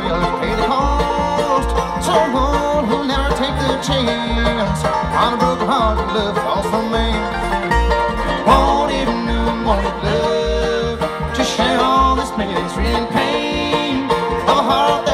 really pay the cost. Someone who'll never take the chance on a broken heart love falls from me. Won't even know what love, to share all this misery and pain. of a heart.